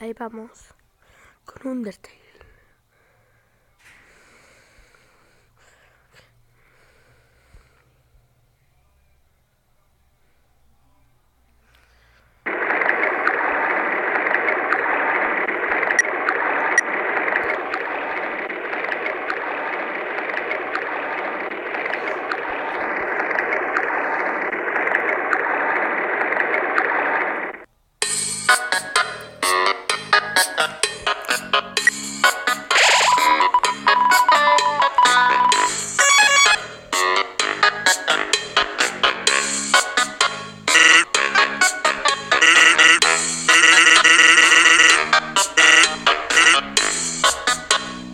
Ahí vamos. Con Undertale.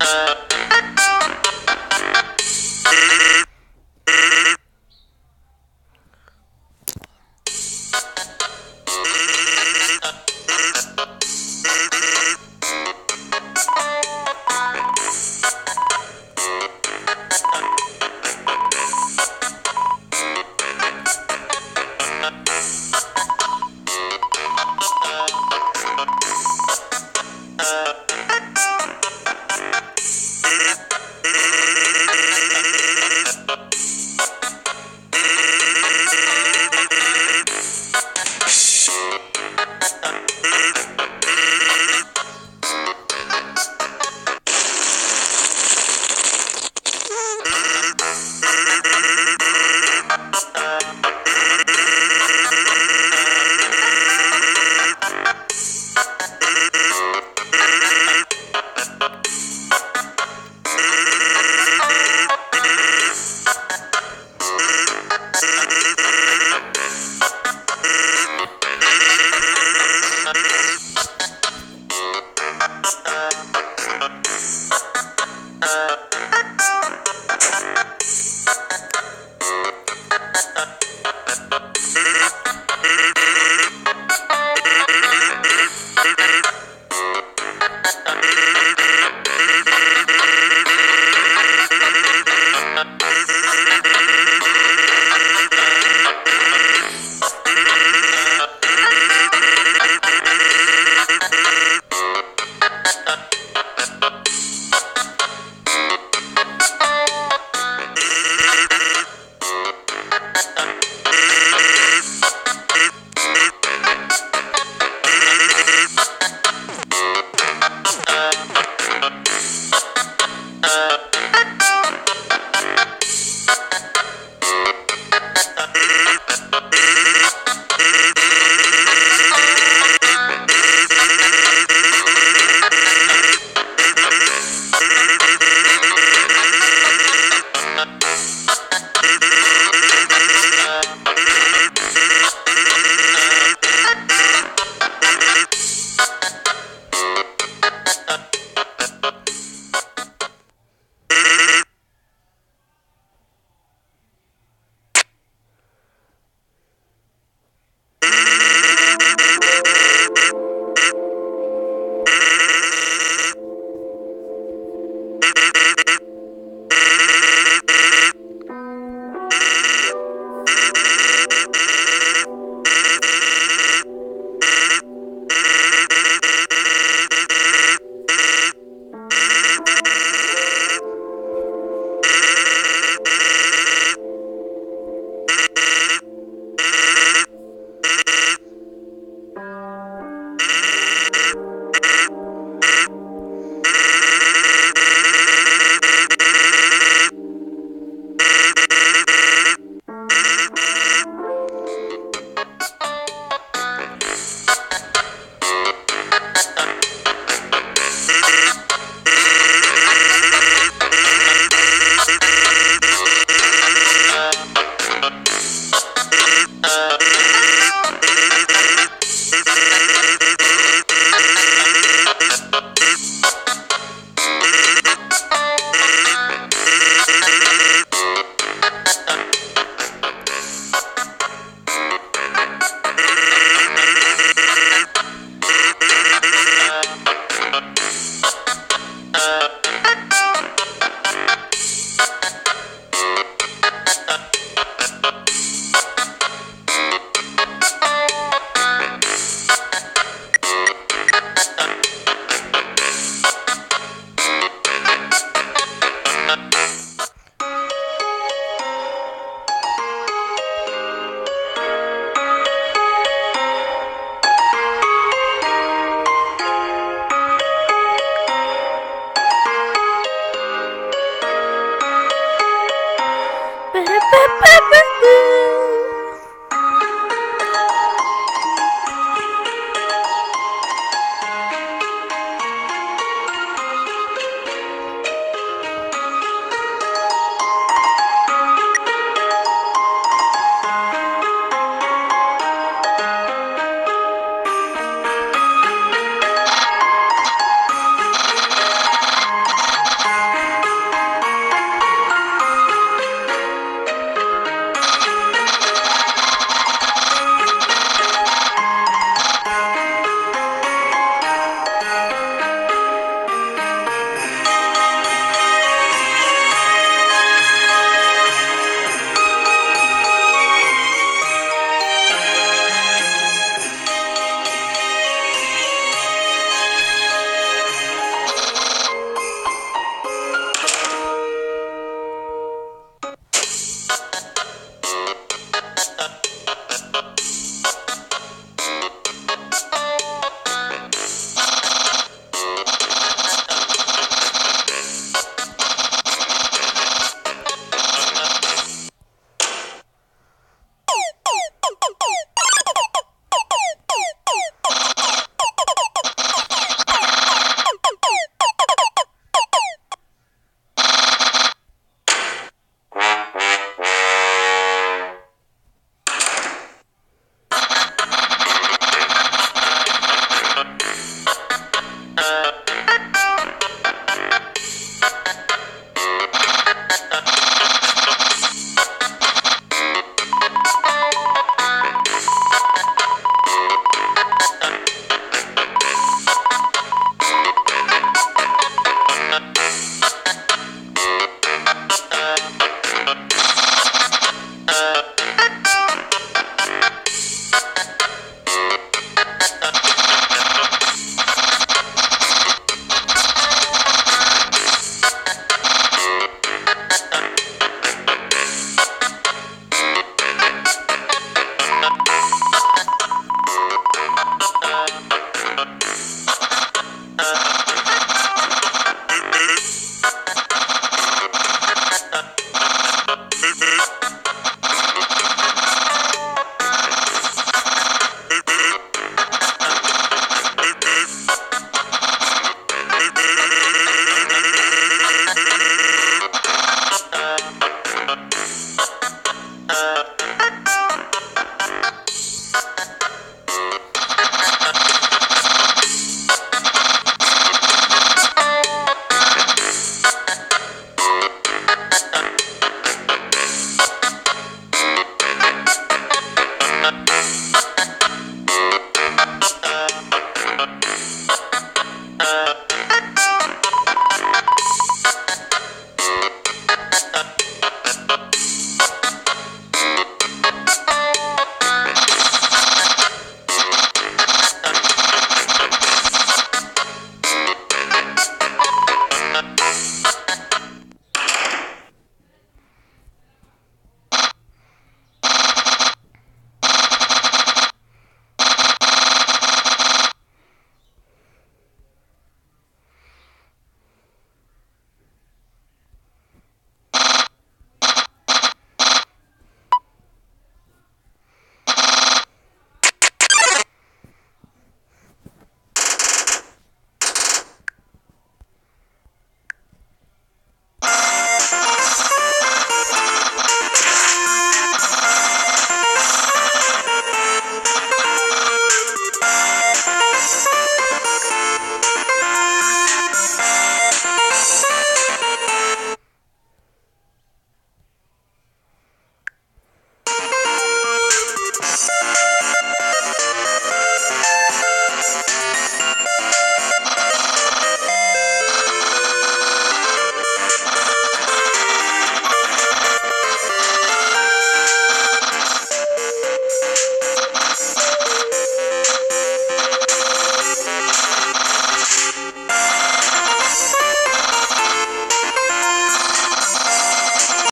uh